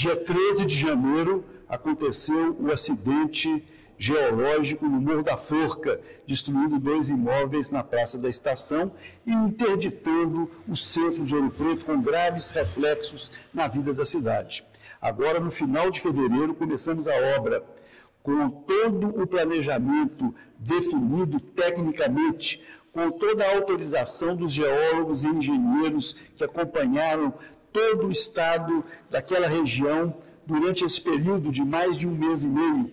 Dia 13 de janeiro aconteceu o acidente geológico no Morro da Forca, destruindo dois imóveis na Praça da Estação e interditando o centro de Ouro Preto com graves reflexos na vida da cidade. Agora, no final de fevereiro, começamos a obra com todo o planejamento definido tecnicamente, com toda a autorização dos geólogos e engenheiros que acompanharam todo o estado daquela região durante esse período de mais de um mês e meio.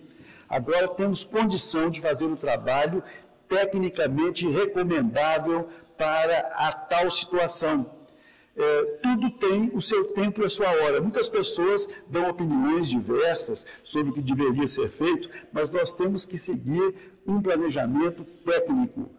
Agora temos condição de fazer o trabalho tecnicamente recomendável para a tal situação. É, tudo tem o seu tempo e a sua hora. Muitas pessoas dão opiniões diversas sobre o que deveria ser feito, mas nós temos que seguir um planejamento técnico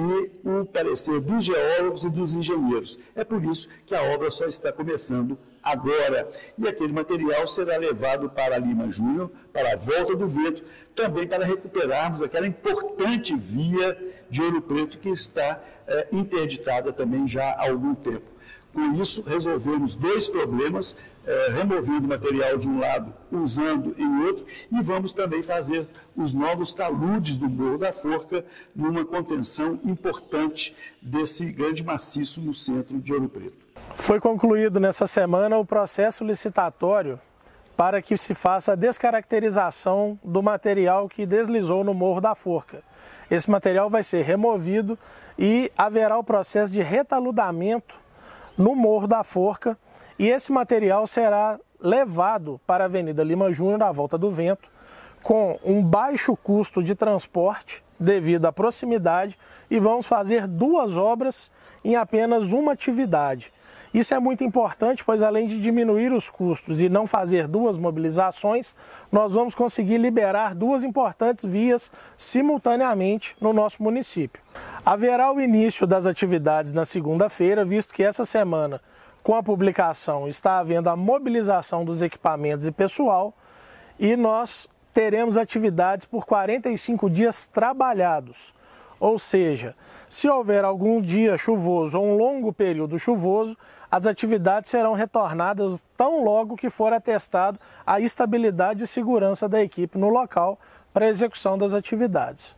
e o parecer dos geólogos e dos engenheiros. É por isso que a obra só está começando agora. E aquele material será levado para Lima Júnior, para a volta do vento, também para recuperarmos aquela importante via de Ouro Preto que está é, interditada também já há algum tempo. Com isso, resolvemos dois problemas, eh, removendo material de um lado, usando em outro, e vamos também fazer os novos taludes do Morro da Forca, numa contenção importante desse grande maciço no centro de Ouro Preto. Foi concluído nessa semana o processo licitatório para que se faça a descaracterização do material que deslizou no Morro da Forca. Esse material vai ser removido e haverá o processo de retaludamento no Morro da Forca. E esse material será levado para a Avenida Lima Júnior, à volta do vento, com um baixo custo de transporte devido à proximidade e vamos fazer duas obras em apenas uma atividade. Isso é muito importante, pois além de diminuir os custos e não fazer duas mobilizações, nós vamos conseguir liberar duas importantes vias simultaneamente no nosso município. Haverá o início das atividades na segunda-feira, visto que essa semana, com a publicação, está havendo a mobilização dos equipamentos e pessoal, e nós teremos atividades por 45 dias trabalhados. Ou seja, se houver algum dia chuvoso ou um longo período chuvoso, as atividades serão retornadas tão logo que for atestado a estabilidade e segurança da equipe no local para a execução das atividades.